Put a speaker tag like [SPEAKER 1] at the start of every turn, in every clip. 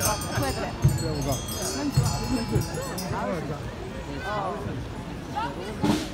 [SPEAKER 1] 快点！快点！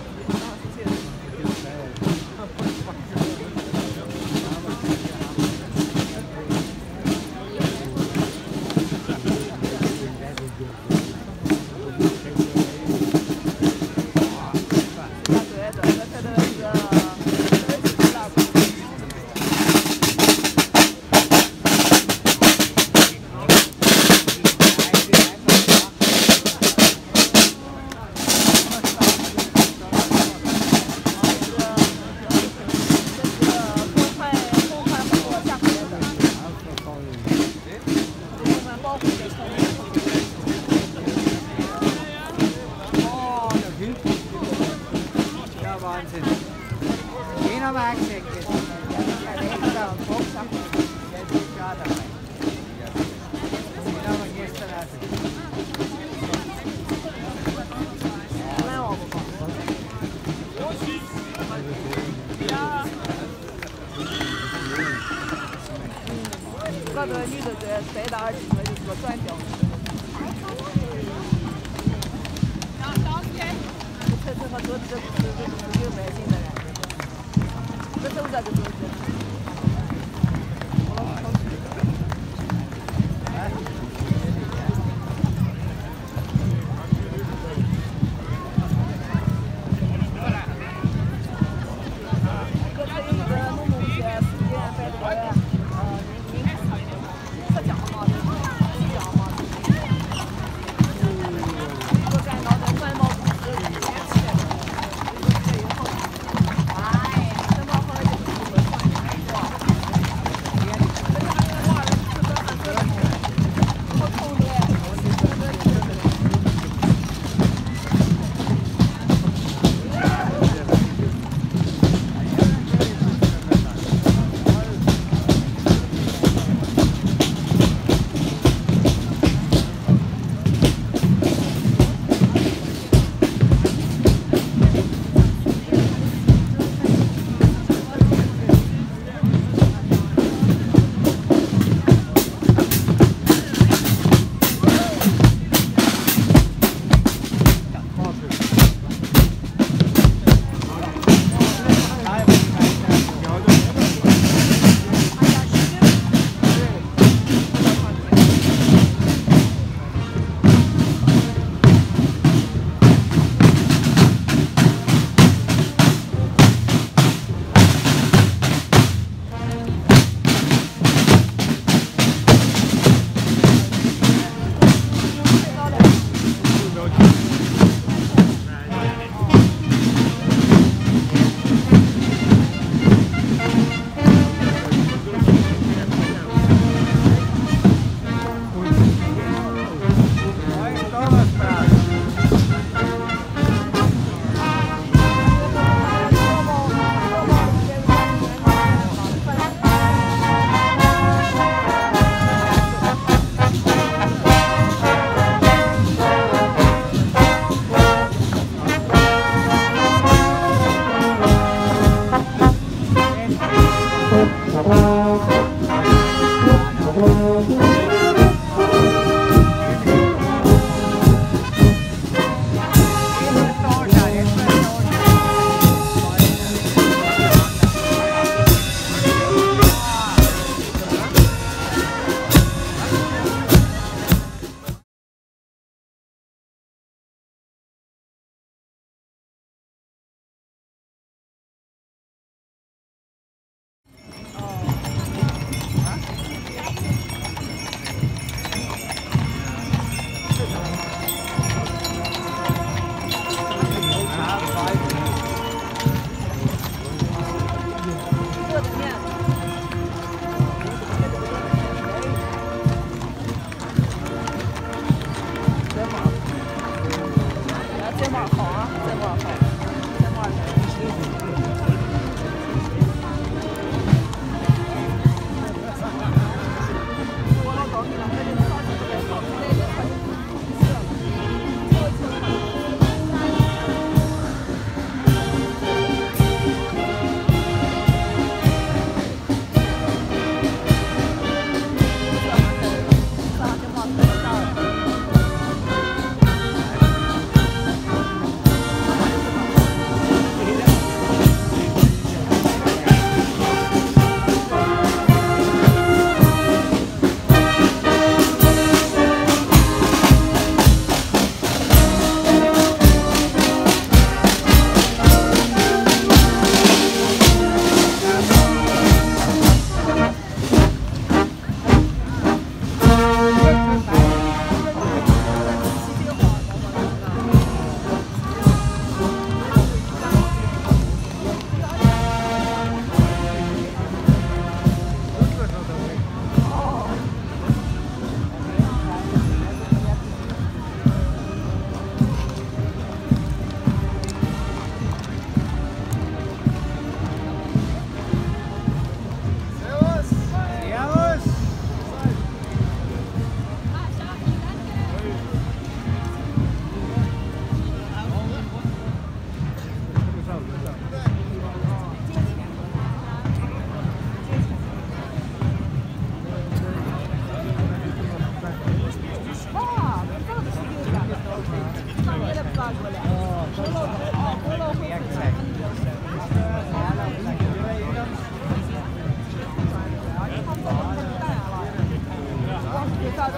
[SPEAKER 1] 那个女的这塞到耳机这就是个转调。车车和桌子这这这这是有外景的人，这走着就走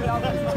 [SPEAKER 2] Yeah.